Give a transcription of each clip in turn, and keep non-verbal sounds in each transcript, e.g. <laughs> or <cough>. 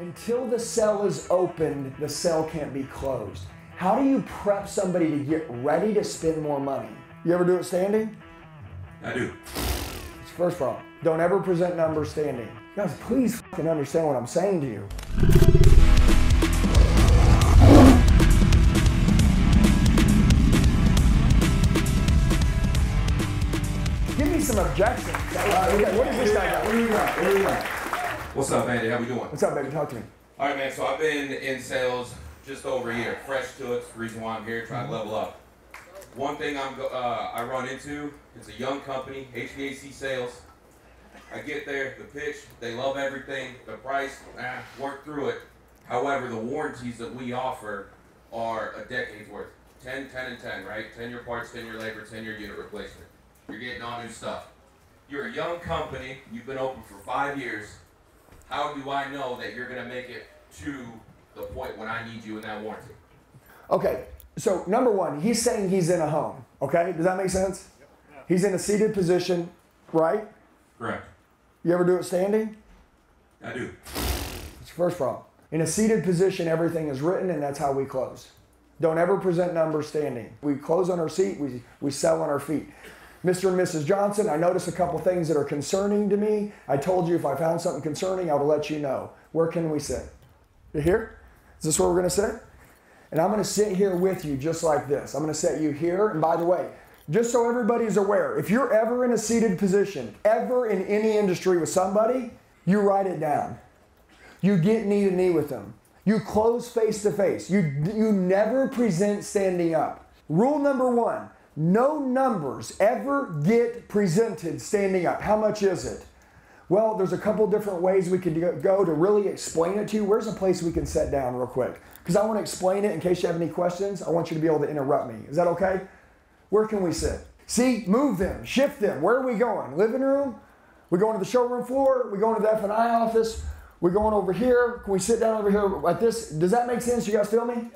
Until the cell is opened, the cell can't be closed. How do you prep somebody to get ready to spend more money? You ever do it standing? I do. It's the first problem. Don't ever present numbers standing. Guys, please fucking understand what I'm saying to you. Give me some objections. Uh, what is this guy got? What do you got? What do you got? What's up, Andy? How we doing? What's up, baby? Talk to me. All right, man. So I've been in sales just over a year. Fresh to it. The reason why I'm here, trying to level up. One thing I'm go- uh, I run into, it's a young company, HVAC sales. I get there, the pitch, they love everything, the price, eh, work through it. However, the warranties that we offer are a decade's worth. 10, 10, and 10, right? 10 year parts, 10 year labor, 10 year unit replacement. You're getting all new stuff. You're a young company, you've been open for five years. How do I know that you're going to make it to the point when I need you in that warranty? Okay, so number one, he's saying he's in a home. Okay, does that make sense? He's in a seated position, right? Correct. You ever do it standing? I do. It's the first problem. In a seated position, everything is written, and that's how we close. Don't ever present numbers standing. We close on our seat, we, we sell on our feet. Mr. and Mrs. Johnson, I noticed a couple things that are concerning to me. I told you if I found something concerning, I would let you know. Where can we sit? You here? Is this where we're going to sit? And I'm going to sit here with you just like this. I'm going to set you here. And by the way, just so everybody's aware, if you're ever in a seated position, ever in any industry with somebody, you write it down. You get knee to knee with them. You close face to face. You, you never present standing up. Rule number one no numbers ever get presented standing up. How much is it? Well, there's a couple different ways we could go to really explain it to you. Where's a place we can sit down real quick? Because I want to explain it in case you have any questions. I want you to be able to interrupt me. Is that okay? Where can we sit? See, move them, shift them. Where are we going? Living room? We going to the showroom floor? We going to the F&I office? We going over here? Can we sit down over here like this? Does that make sense? You guys feel me?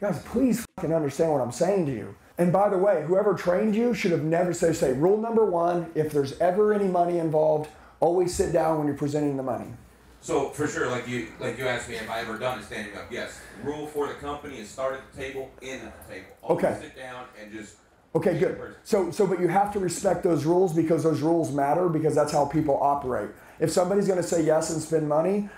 Guys, please fucking understand what I'm saying to you. And by the way, whoever trained you should have never say, say, rule number one, if there's ever any money involved, always sit down when you're presenting the money. So for sure, like you like you asked me, have I ever done it standing up? Yes. Rule for the company is start at the table, end at the table. Always Okay. sit down and just Okay, good. So, so, but you have to respect those rules because those rules matter because that's how people operate. If somebody's going to say yes and spend money,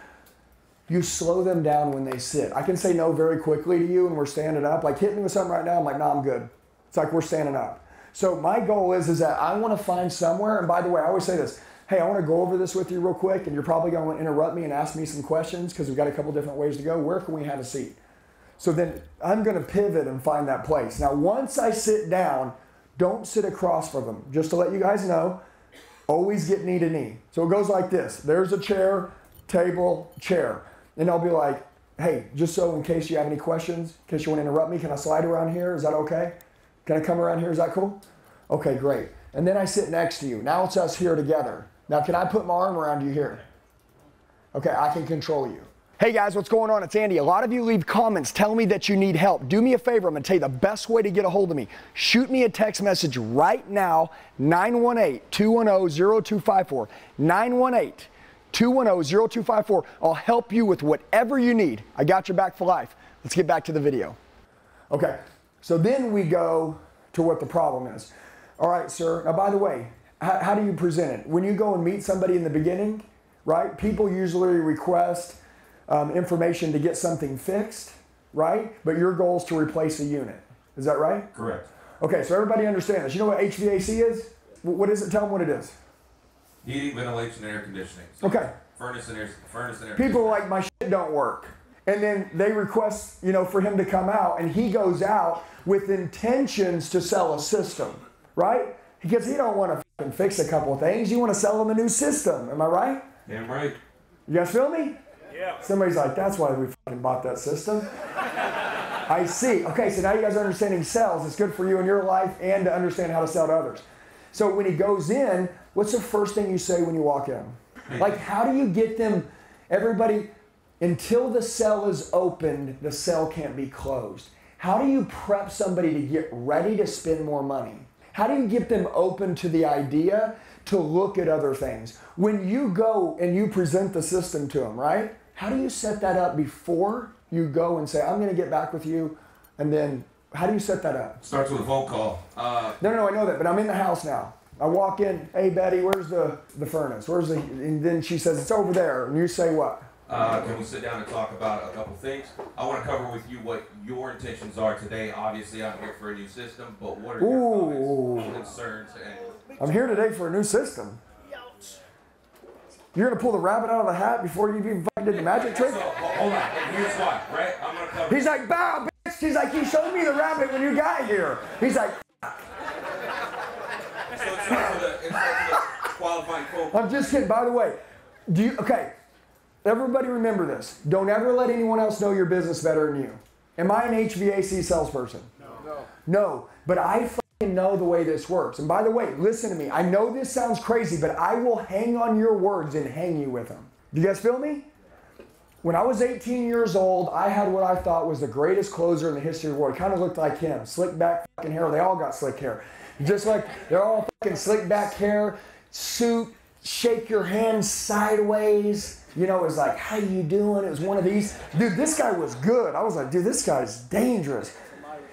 you slow them down when they sit. I can say no very quickly to you and we're standing up. Like hit me with something right now. I'm like, no, I'm good. It's like we're standing up. So my goal is is that I want to find somewhere. And by the way, I always say this. Hey, I want to go over this with you real quick, and you're probably going to interrupt me and ask me some questions because we've got a couple different ways to go. Where can we have a seat? So then I'm going to pivot and find that place. Now, once I sit down, don't sit across from them. Just to let you guys know, always get knee to knee. So it goes like this there's a chair, table, chair. And I'll be like, hey, just so in case you have any questions, in case you want to interrupt me, can I slide around here? Is that okay? Can I come around here? Is that cool? Okay, great. And then I sit next to you. Now it's us here together. Now, can I put my arm around you here? Okay, I can control you. Hey guys, what's going on? It's Andy. A lot of you leave comments telling me that you need help. Do me a favor, I'm gonna tell you the best way to get a hold of me. Shoot me a text message right now, 918 210 0254. 918 210 0254. I'll help you with whatever you need. I got your back for life. Let's get back to the video. Okay, so then we go to what the problem is. All right, sir. Now, by the way, how, how do you present it? When you go and meet somebody in the beginning, right? People usually request um, information to get something fixed, right? But your goal is to replace a unit. Is that right? correct. Okay, so everybody understand this. You know what HVAC is? What is it? Tell them what it is. Heating, ventilation, and air conditioning. So Okay. Furnace and air furnace and air. People are like, my shit don't work. And then they request, you know, for him to come out, and he goes out with intentions to sell a system, right? Because he don't want to fix a couple of things. You want to sell him a new system. Am I right? Damn right. You guys feel me? Yeah. Somebody's like, that's why we fucking bought that system. I see. Okay, so now you guys are understanding sales. It's good for you in your life and to understand how to sell to others. So when he goes in, what's the first thing you say when you walk in? Like, how do you get them, everybody, until the cell is opened, the cell can't be closed. How do you prep somebody to get ready to spend more money? How do you get them open to the idea to look at other things? When you go and you present the system to them, right? How do you set that up before you go and say, I'm going to get back with you? And then how do you set that up? Starts with a phone call. Uh, No, no, no, I know that, but I'm in the house now. I walk in, hey Betty, where's the, the furnace? Where's the, and then she says, it's over there. And you say what? Uh, can we sit down and talk about a couple things? I want to cover with you what your intentions are today. Obviously, I'm here for a new system, but what are your Ooh. comments, concerns, and I'm here today for a new system. You're gonna pull the rabbit out of the hat before you even fucking did the magic trick? so ho- hold on. And here's why, right? I'm gonna cover. He's like, bow, bitch. He's like, you showed me the rabbit when you got here. He's like, so it starts with a, it starts with a qualifying. I'm just kidding. By the way, do you, okay, everybody remember this. Don't ever let anyone else know your business better than you. Am I an HVAC salesperson? No. No, no but I fucking know the way this works. And by the way, listen to me. I know this sounds crazy, but I will hang on your words and hang you with them. Do you guys feel me? When I was 18 years old, I had what I thought was the greatest closer in the history of the world. Kind of looked like him. Slick back fucking hair. They all got slick hair. Just like they're all fucking slick back hair, suit, shake your hand sideways. You know, it was like, how you doing? It was one of these. Dude, this guy was good. I was like, dude, this guy's dangerous.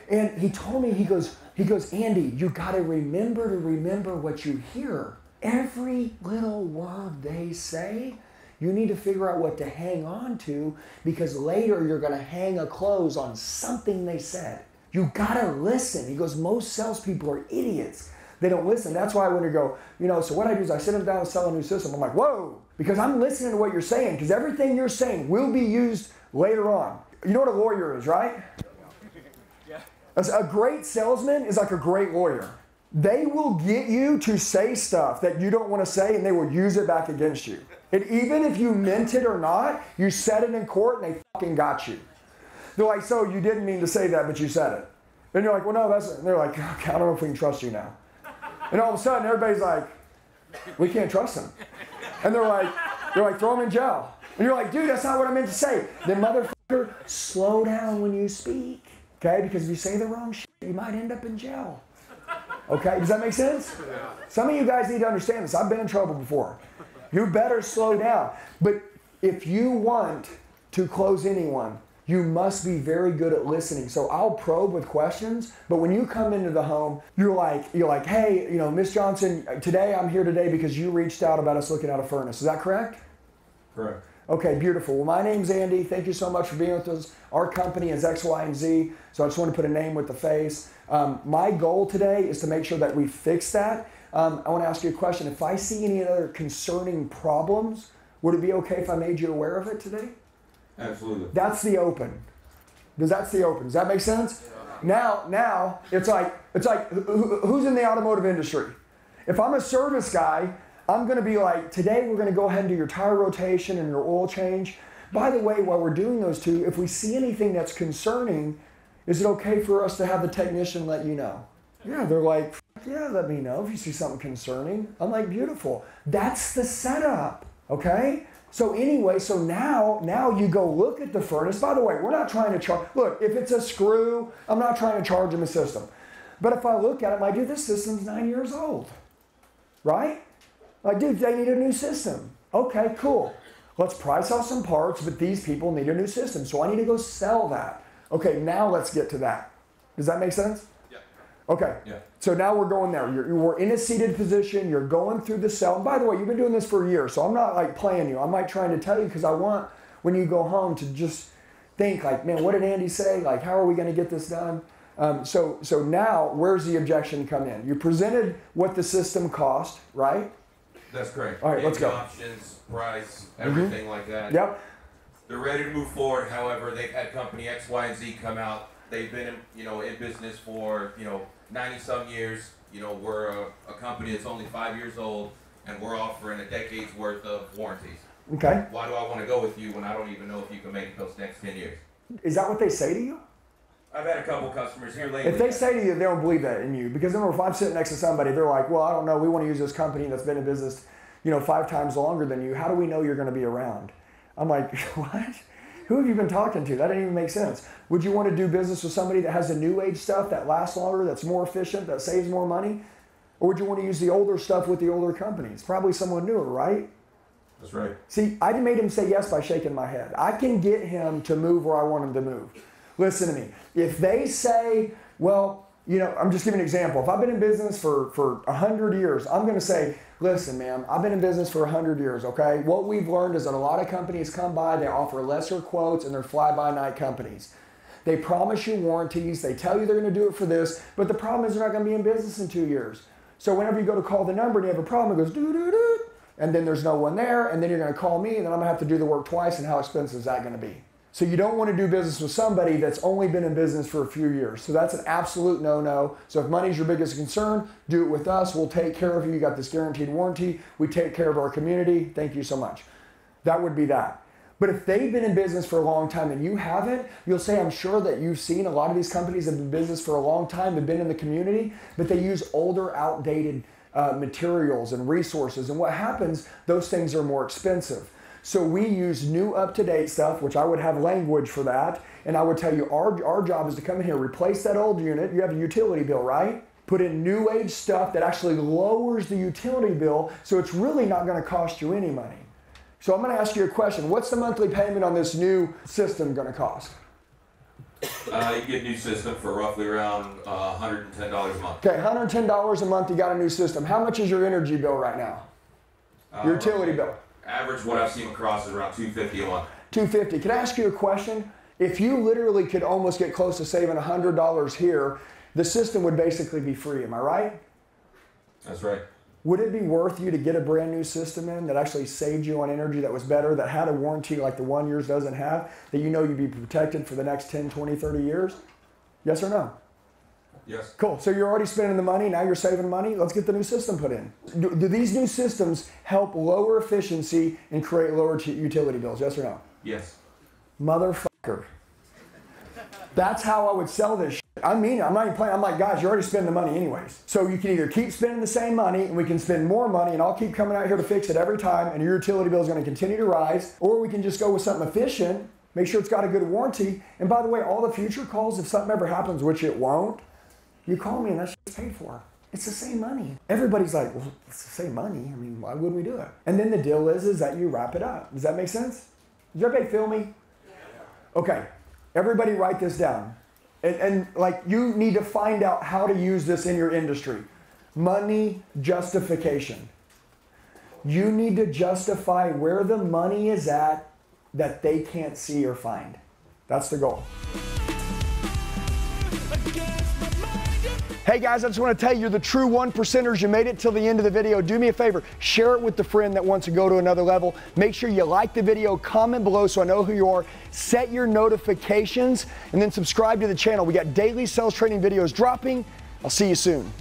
And he told me, he goes, he goes, Andy, you gotta remember to remember what you hear. Every little word they say, you need to figure out what to hang on to because later you're gonna hang a close on something they said. You gotta listen. He goes, most salespeople are idiots. They don't listen. That's why when you go, you know, so what I do is I sit them down and sell a new system. I'm like, whoa, because I'm listening to what you're saying because everything you're saying will be used later on. You know what a lawyer is, right? As A great salesman is like a great lawyer. They will get you to say stuff that you don't want to say and they will use it back against you. And even if you meant it or not, you said it in court and they fucking got you. They're like, so you didn't mean to say that, but you said it. And you're like, well, no, that's, and they're like, okay, <laughs> I don't know if we can trust you now. And all of a sudden, everybody's like, we can't trust him. And they're like, they're like, throw him in jail. And you're like, dude, that's not what I meant to say. Then motherfucker, slow down when you speak. Okay? Because if you say the wrong shit, you might end up in jail. Okay? Does that make sense? Some of you guys need to understand this. I've been in trouble before. You better slow down. But if you want to close anyone, you must be very good at listening. So I'll probe with questions, but when you come into the home, you're like, you're like, hey, you know, Miss Johnson, today I'm here today because you reached out about us looking at a furnace. Is that correct? Correct. Okay, beautiful. Well, my name's Andy. Thank you so much for being with us. Our company is X, Y, and Z. So I just want to put a name with the face. Um, my goal today is to make sure that we fix that. Um, I want to ask you a question. If I see any other concerning problems, would it be okay if I made you aware of it today? Absolutely. That's the open. Does that's the open? Does that make sense? Now, now it's like it's like who- who- who's in the automotive industry? If I'm a service guy, I'm going to be like, today we're going to go ahead and do your tire rotation and your oil change. By the way, while we're doing those two, if we see anything that's concerning, is it okay for us to have the technician let you know? Yeah, they're like, yeah, let me know if you see something concerning. I'm like, beautiful. That's the setup, okay? So anyway, so now now you go look at the furnace. By the way, we're not trying to charge. Look, if it's a screw, I'm not trying to charge them a system. But if I look at it, like, dude, this system's nine years old, right? Like, dude, they need a new system. Okay, cool. Let's price out some parts, but these people need a new system. So I need to go sell that. Okay, now let's get to that. Does that make sense? Okay. Yeah. So now we're going there. You're, we're in a seated position. You're going through the cell. And by the way, you've been doing this for a year, so I'm not like playing you. I'm like trying to tell you because I want when you go home to just think like, man, what did Andy say? Like, how are we going to get this done? Um, so so now, where's the objection come in? You presented what the system cost, right? That's correct. All right, let's go. Mm-hmm. Options, price, everything like that. Yep. They're ready to move forward. However, they've had company X, Y, and Z come out. They've been, you know, in business for you know 90 some years. You know, we're a, a company that's only five years old, and we're offering a decade's worth of warranties. Okay. Why do I want to go with you when I don't even know if you can make it those next 10 years? Is that what they say to you? I've had a couple customers here lately. If they say to you, they don't believe that in you. Because then if I'm sitting next to somebody, they're like, well, I don't know. We want to use this company that's been in business, you know, five times longer than you. How do we know you're going to be around? I'm like, <laughs> what? Who have you been talking to? That didn't even make sense. Would you want to do business with somebody that has the new age stuff that lasts longer, that's more efficient, that saves more money? Or would you want to use the older stuff with the older companies? Probably someone newer, right? That's right. See, I made him say yes by shaking my head. I can get him to move where I want him to move. Listen to me. If they say, well, you know, I'm just giving an example. If I've been in business for, for 100 years, I'm going to say, listen, man, I've been in business for 100 years, okay? What we've learned is that a lot of companies come by, they offer lesser quotes, and they're fly by night companies. They promise you warranties, they tell you they're going to do it for this, but the problem is they're not going to be in business in two years. So whenever you go to call the number and you have a problem, it goes doo doo doo, and then there's no one there, and then you're going to call me, and then I'm going to have to do the work twice, and how expensive is that going to be? So you don't want to do business with somebody that's only been in business for a few years. So that's an absolute no-no. So if money's your biggest concern, do it with us. We'll take care of you. You got this guaranteed warranty. We take care of our community. Thank you so much. That would be that. But if they've been in business for a long time and you haven't, you'll say, I'm sure that you've seen a lot of these companies have been in business for a long time, they've been in the community, but they use older, outdated uh, materials and resources. And what happens, those things are more expensive. So we use new up-to-date stuff, which I would have language for that. And I would tell you our, our job is to come in here, replace that old unit. You have a utility bill, right? Put in new age stuff that actually lowers the utility bill so it's really not going to cost you any money. So I'm going to ask you a question. What's the monthly payment on this new system going to cost? Uh, you get a new system for roughly around uh, $110 a month. Okay, $110 a month, you got a new system. How much is your energy bill right now? Uh, Your utility roughly- bill? Average, what I've seen across is around 250 a month. 250. Can I ask you a question? If you literally could almost get close to saving $100 here, the system would basically be free. Am I right? That's right. Would it be worth you to get a brand new system in that actually saved you on energy that was better, that had a warranty like the one yours doesn't have, that you know you'd be protected for the next 10, 20, 30 years? Yes or no? Yes. Cool. So you're already spending the money. Now you're saving money. Let's get the new system put in. Do, do these new systems help lower efficiency and create lower t- utility bills? Yes or no? Yes. Motherfucker. That's how I would sell this. Shit. I mean, it. I'm not even playing. I'm like, guys, you're already spending the money anyways. So you can either keep spending the same money and we can spend more money and I'll keep coming out here to fix it every time and your utility bill is going to continue to rise, or we can just go with something efficient, make sure it's got a good warranty. And by the way, all the future calls, if something ever happens, which it won't, you call me and that's paid for. It's the same money. Everybody's like, well, it's the same money. I mean, why wouldn't we do it? And then the deal is, is that you wrap it up. Does that make sense? Does everybody feel me? Okay, everybody write this down. And, and like you need to find out how to use this in your industry. Money justification. You need to justify where the money is at that they can't see or find. That's the goal. Hey guys, I just want to tell you, you're the true one percenters. You made it till the end of the video. Do me a favor, share it with the friend that wants to go to another level. Make sure you like the video, comment below so I know who you are, set your notifications, and then subscribe to the channel. We got daily sales training videos dropping. I'll see you soon.